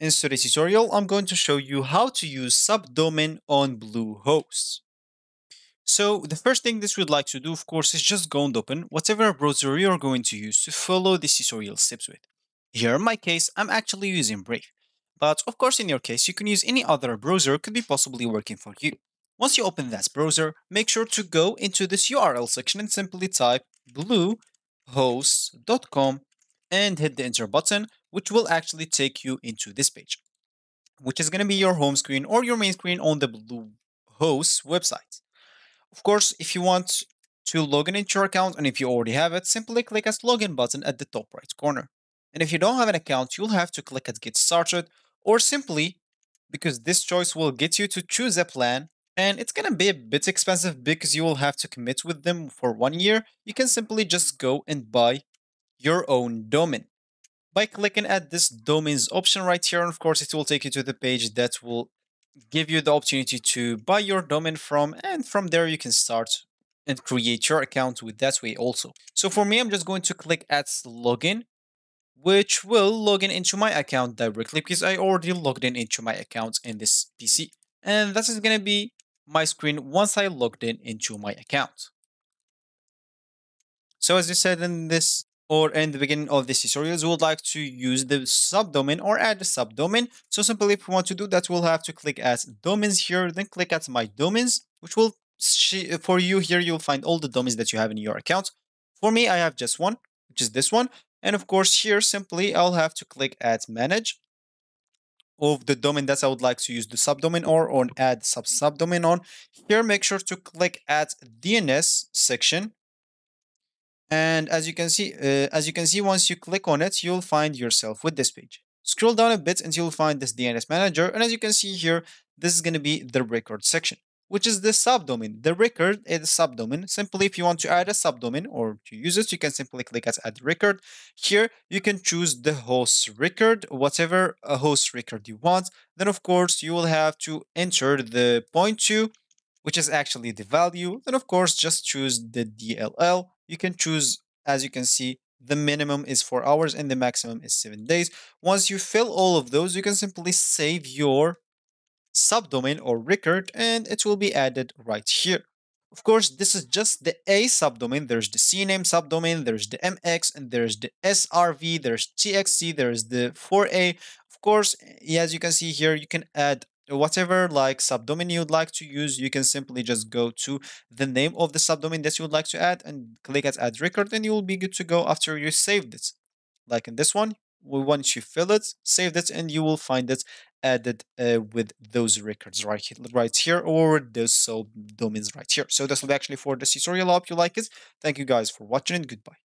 In today's tutorial, I'm going to show you how to use subdomain on Bluehost. So the first thing this would like to do, of course, is just go and open whatever browser you're going to use to follow this tutorial steps with. Here in my case, I'm actually using Brave. But of course, in your case, you can use any other browser could be possibly working for you. Once you open that browser, make sure to go into this URL section and simply type bluehost.com and hit the enter button, which will actually take you into this page, which is going to be your home screen or your main screen on the Bluehost website. Of course, if you want to log in into your account and if you already have it, simply click as login button at the top right corner. And if you don't have an account, you'll have to click at get started or simply because this choice will get you to choose a plan and it's going to be a bit expensive because you will have to commit with them for one year. You can simply just go and buy your own domain. By clicking at this domains option right here, and of course it will take you to the page that will give you the opportunity to buy your domain from and from there you can start and create your account with that way also. So for me, I'm just going to click at login, which will log in into my account directly because I already logged in into my account in this PC. And that is going to be my screen once I logged in into my account. So as you said in this or in the beginning of this tutorial, we would like to use the subdomain or add a subdomain. So simply if we want to do that, we'll have to click at domains here, then click at my domains, which will, for you here, you'll find all the domains that you have in your account. For me, I have just one, which is this one. And of course here, simply I'll have to click at manage of the domain that I would like to use the subdomain or, on add sub subdomain on. Here, make sure to click at DNS section and as you can see, uh, as you can see, once you click on it, you'll find yourself with this page. Scroll down a bit until you'll find this DNS manager. And as you can see here, this is going to be the record section, which is the subdomain. The record is the subdomain. Simply, if you want to add a subdomain or to use it, you can simply click at add record. Here, you can choose the host record, whatever a host record you want. Then, of course, you will have to enter the two, which is actually the value. Then, of course, just choose the TTL you can choose, as you can see, the minimum is 4 hours and the maximum is 7 days. Once you fill all of those, you can simply save your subdomain or record and it will be added right here. Of course, this is just the A subdomain. There's the CNAME subdomain, there's the MX, and there's the SRV, there's TXT, there's the 4A. Of course, as you can see here, you can add whatever like subdomain you'd like to use, you can simply just go to the name of the subdomain that you would like to add and click at add record and you will be good to go after you saved it. Like in this one, we once you fill it, save it, and you will find it added uh, with those records right here, right here or those subdomains right here. So this will be actually for this tutorial. I hope you like it. Thank you guys for watching and goodbye.